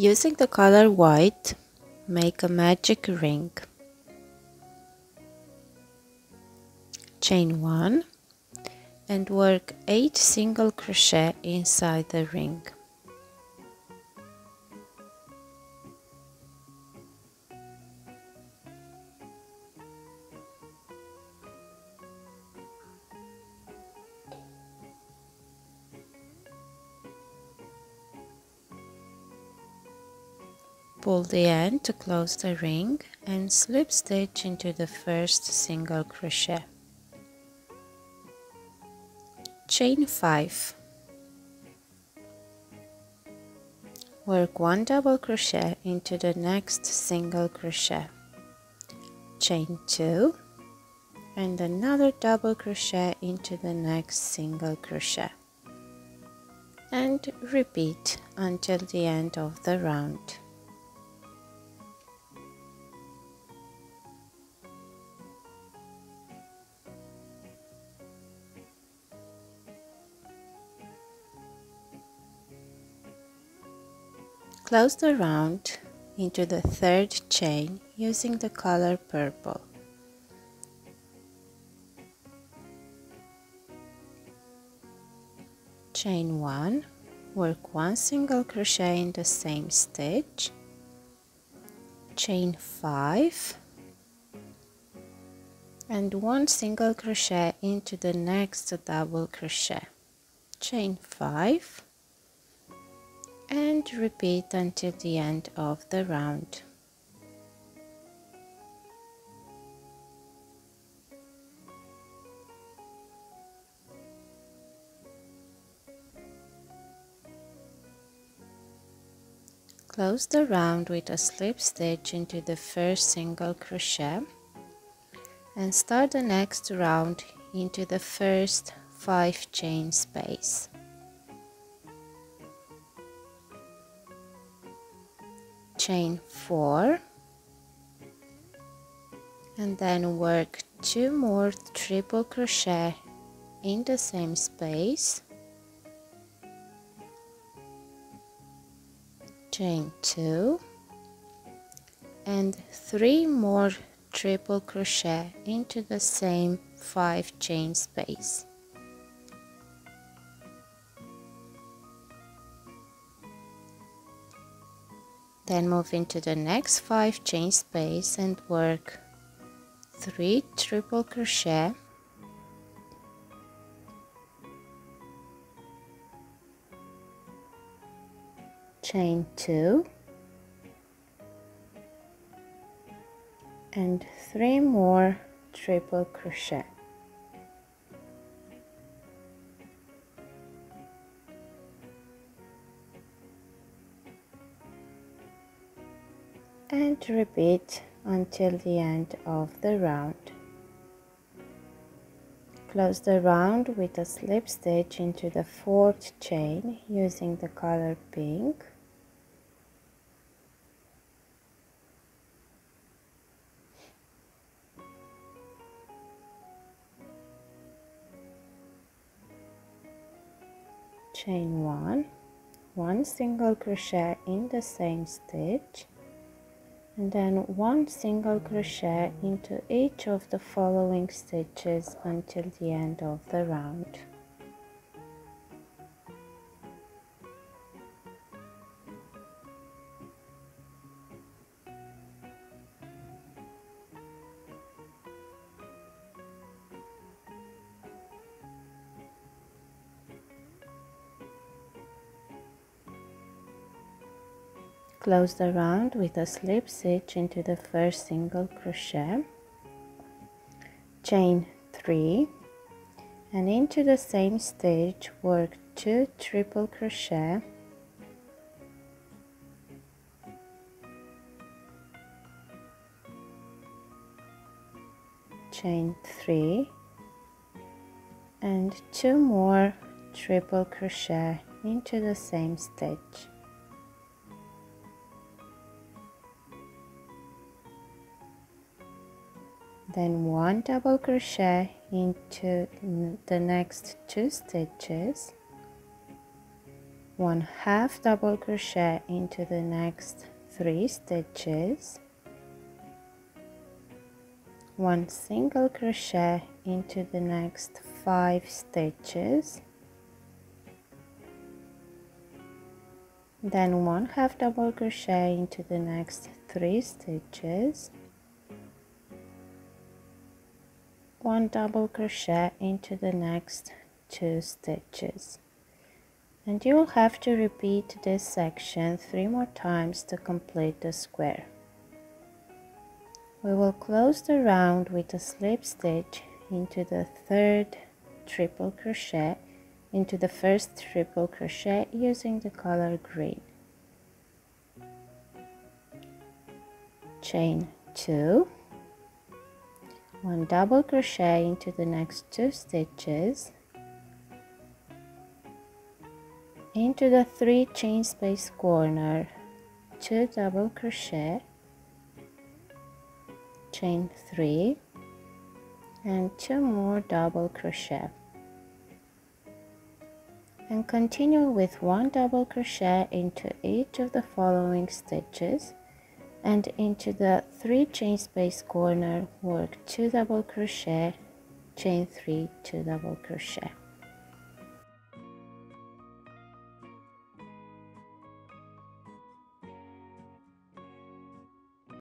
Using the color white, make a magic ring. Chain 1 and work 8 single crochet inside the ring. Pull the end to close the ring and slip stitch into the first single crochet. Chain 5. Work 1 double crochet into the next single crochet. Chain 2 and another double crochet into the next single crochet and repeat until the end of the round. Close the round into the third chain using the color purple. Chain 1, work 1 single crochet in the same stitch, chain 5 and 1 single crochet into the next double crochet, chain 5 and repeat until the end of the round. Close the round with a slip stitch into the first single crochet and start the next round into the first 5 chain space. Chain 4 and then work two more triple crochet in the same space. Chain 2 and three more triple crochet into the same 5 chain space Then move into the next 5 chain space and work 3 triple crochet. Chain 2 and 3 more triple crochet and repeat until the end of the round. Close the round with a slip stitch into the fourth chain using the color pink. Chain 1, 1 single crochet in the same stitch and then one single crochet into each of the following stitches until the end of the round. Close the round with a slip stitch into the first single crochet, chain 3 and into the same stitch work 2 triple crochet. Chain 3 and 2 more triple crochet into the same stitch then one double crochet into the next two stitches. One half double crochet into the next three stitches. One single crochet into the next five stitches. Then one half double crochet into the next three stitches one double crochet into the next two stitches and you will have to repeat this section three more times to complete the square. We will close the round with a slip stitch into the third triple crochet into the first triple crochet using the color green. Chain 2 one double crochet into the next two stitches. Into the three chain space corner. Two double crochet. Chain three. And two more double crochet. And continue with one double crochet into each of the following stitches and into the three chain space corner work two double crochet chain three two double crochet